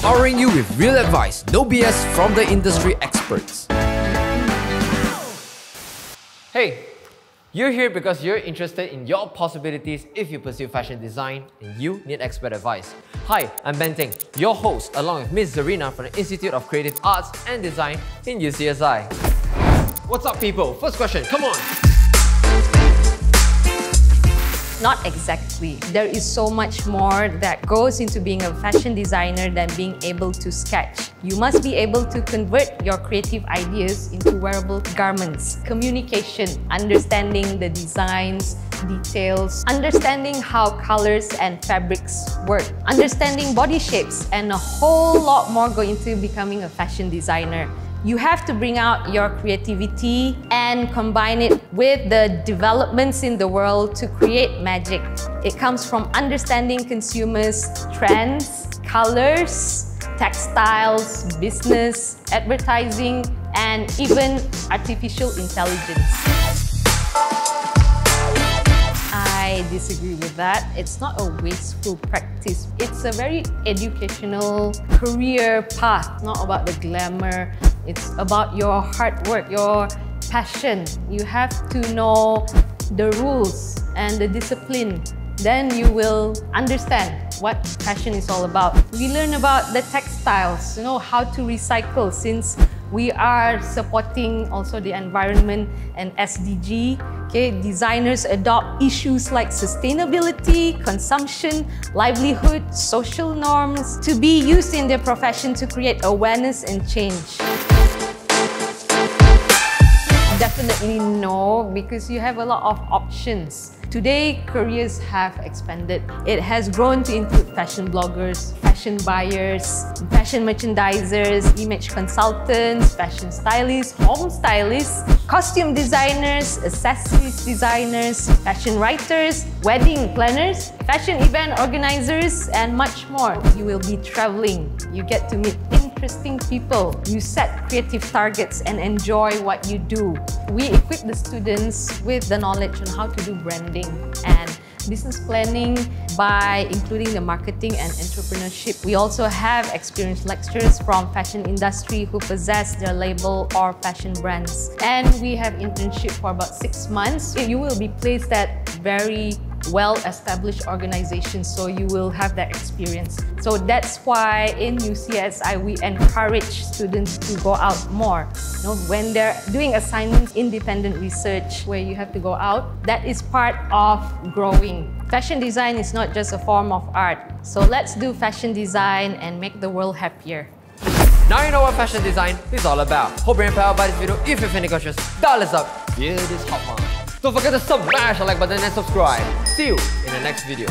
empowering you with real advice, no BS from the industry experts. Hey, you're here because you're interested in your possibilities if you pursue fashion design and you need expert advice. Hi, I'm Ben Teng, your host, along with Ms. Zarina from the Institute of Creative Arts and Design in UCSI. What's up, people? First question, come on. Not exactly. There is so much more that goes into being a fashion designer than being able to sketch. You must be able to convert your creative ideas into wearable garments. Communication, understanding the designs, details, understanding how colors and fabrics work, understanding body shapes, and a whole lot more go into becoming a fashion designer. You have to bring out your creativity and combine it with the developments in the world to create magic. It comes from understanding consumers' trends, colors, textiles, business, advertising, and even artificial intelligence. I disagree with that. It's not a wasteful practice. It's a very educational career path, not about the glamour. It's about your hard work, your passion. You have to know the rules and the discipline. Then you will understand what passion is all about. We learn about the textiles, you know, how to recycle since we are supporting also the environment and SDG. Okay, designers adopt issues like sustainability, consumption, livelihood, social norms to be used in their profession to create awareness and change. Definitely no, because you have a lot of options. Today, careers have expanded. It has grown to include fashion bloggers, fashion buyers, fashion merchandisers, image consultants, fashion stylists, home stylists, costume designers, accessories designers, fashion writers, wedding planners, fashion event organizers, and much more. You will be traveling. You get to meet interesting people. You set creative targets and enjoy what you do. We equip the students with the knowledge on how to do branding and business planning by including the marketing and entrepreneurship. We also have experienced lecturers from fashion industry who possess their label or fashion brands. And we have internship for about six months. You will be placed at very well-established organizations so you will have that experience. So that's why in UCSI we encourage students to go out more. You know, when they're doing assignments, independent research where you have to go out, that is part of growing. Fashion design is not just a form of art. So let's do fashion design and make the world happier. Now you know what fashion design is all about. Hope you're empowered by this video. If you have any questions, dial us up. Here this hot one. Don't forget to smash the like button and subscribe. See you in the next video.